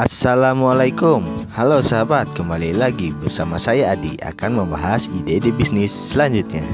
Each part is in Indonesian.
Assalamualaikum. Halo sahabat, kembali lagi bersama saya Adi akan membahas ide-ide bisnis selanjutnya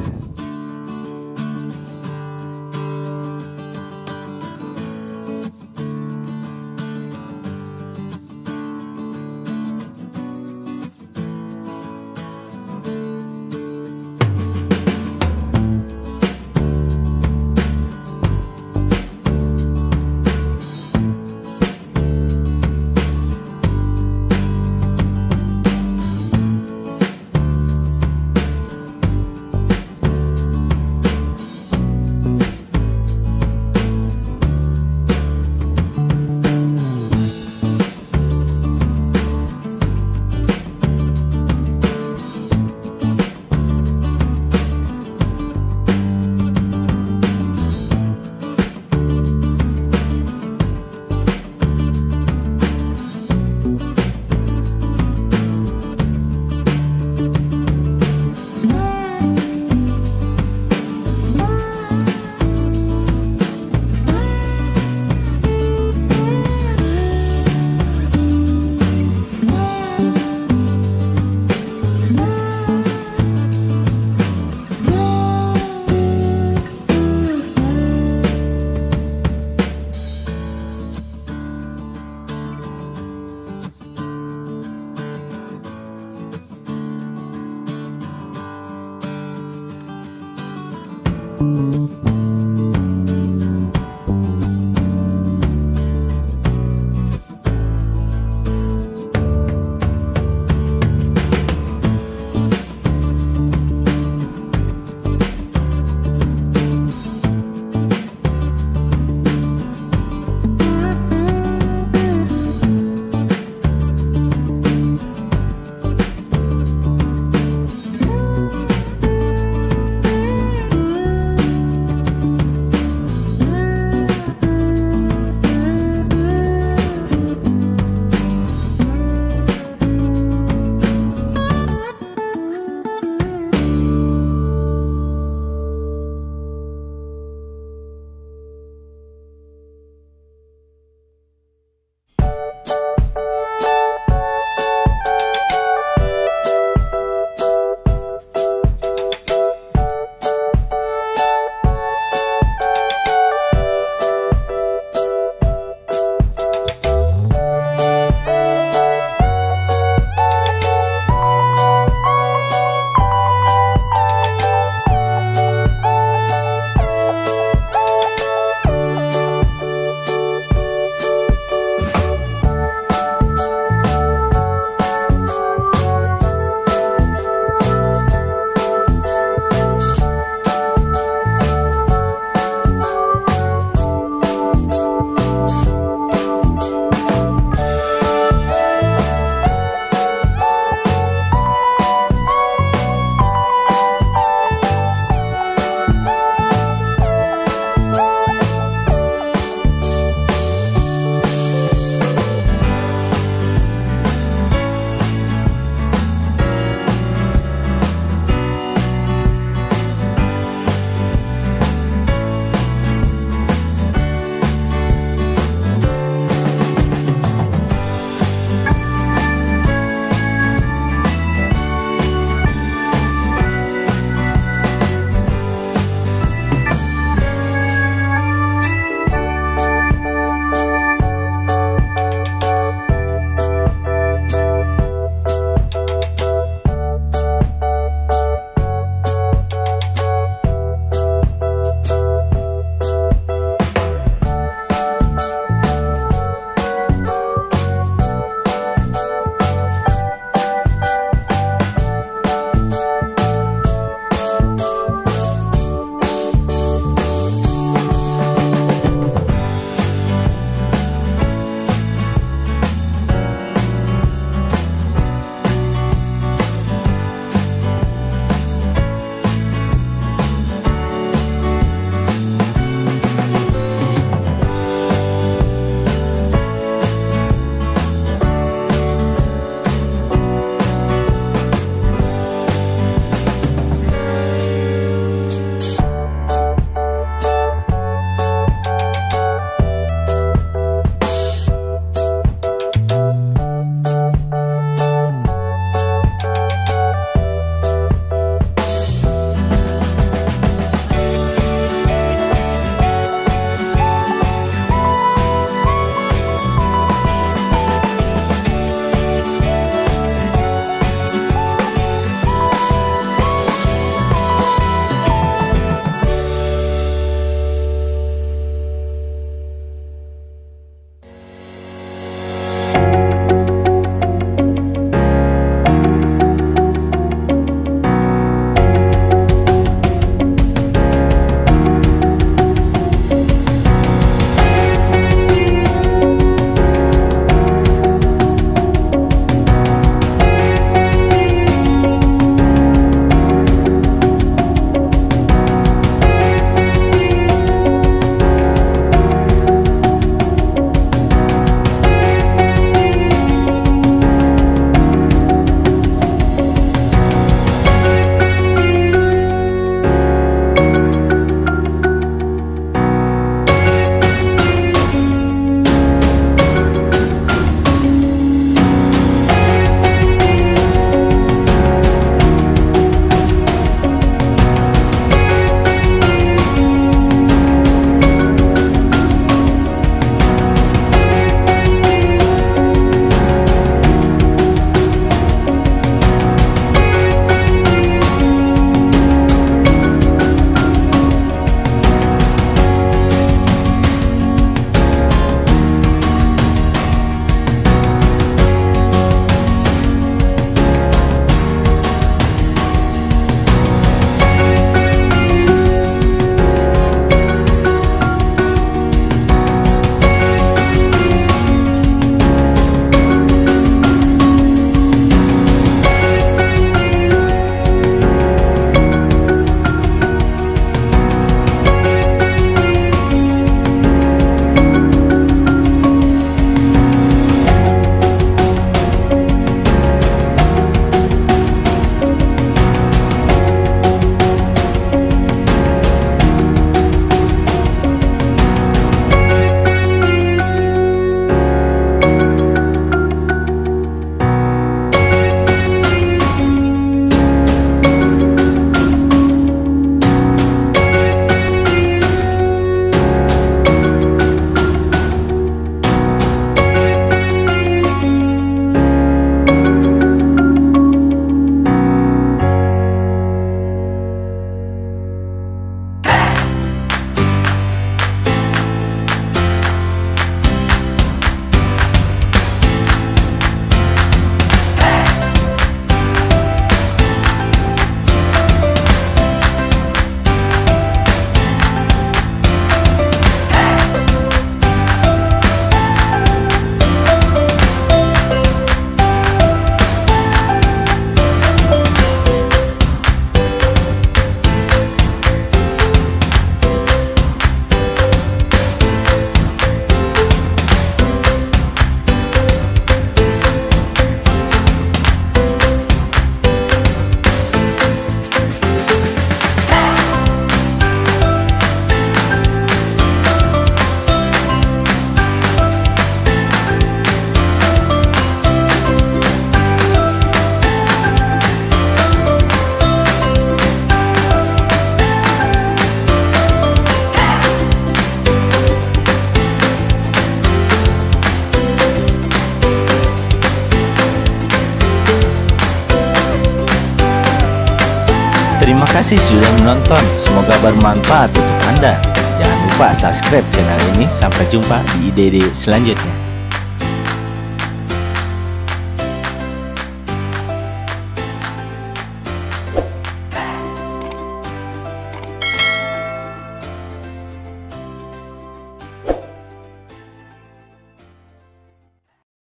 Kasih sudah menonton. Semoga bermanfaat untuk Anda. Jangan lupa subscribe channel ini. Sampai jumpa di ide-ide selanjutnya.